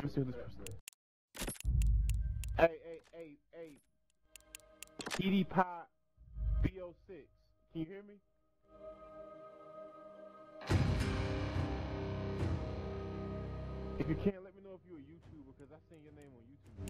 Let me see who this person is. Hey, hey, hey, hey. ED Pop BO6. Can you hear me? If you can't, let me know if you're a YouTuber because I seen your name on YouTube.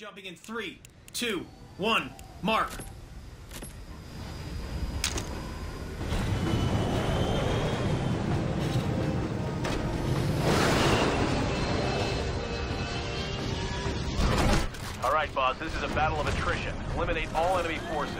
Jumping in three, two, one, mark. All right, boss, this is a battle of attrition. Eliminate all enemy forces.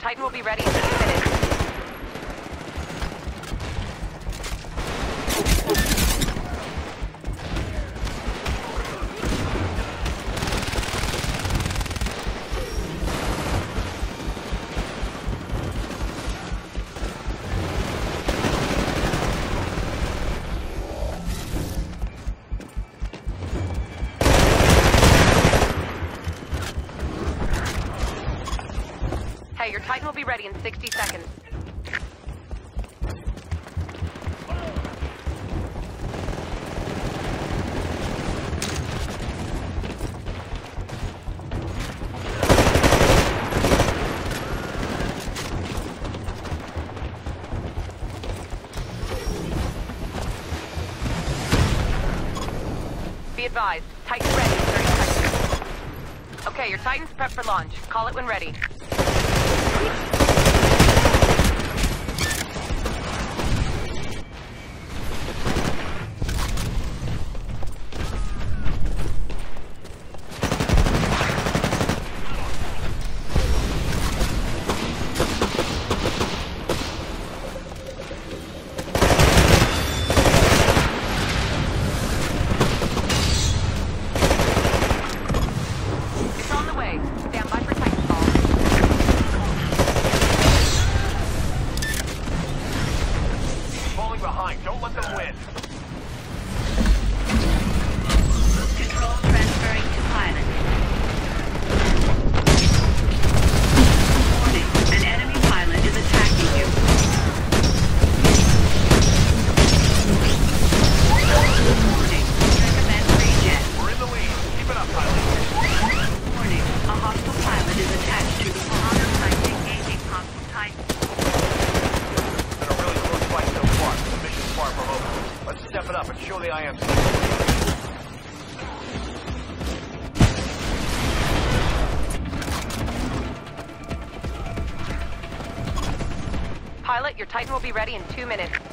Titan will be ready in minutes. Ready in 60 seconds. Be advised, Titan ready in 30 seconds. Okay, your Titan's prepped for launch. Call it when ready. Thank your Titan will be ready in two minutes.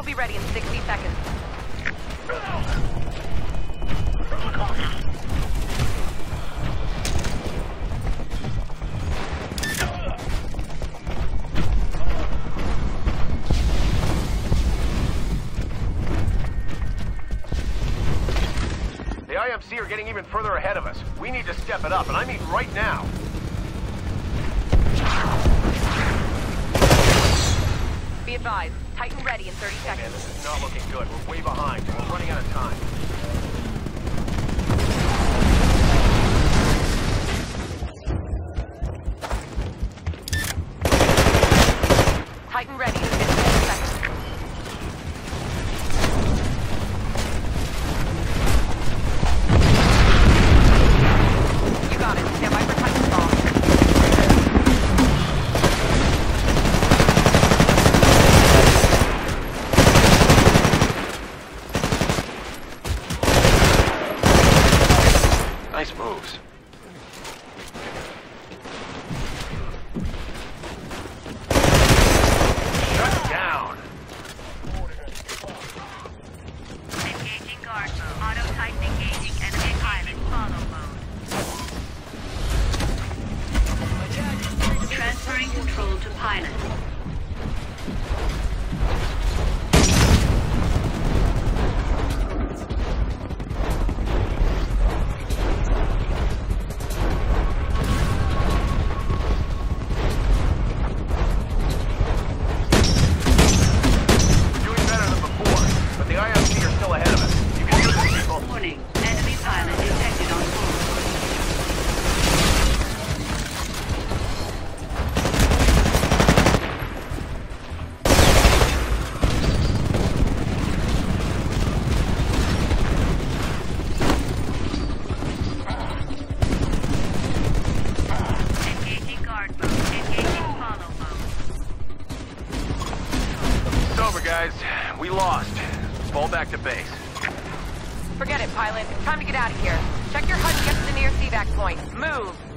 will be ready in 60 seconds. The IMC are getting even further ahead of us. We need to step it up, and I mean right now. Be advised. Titan ready in 30 seconds. Man, this is not looking good. We're way behind. We're running out of time. Titan ready. Nice moves. We lost. Fall back to base. Forget it, pilot. Time to get out of here. Check your HUD to the nearest evac point. Move!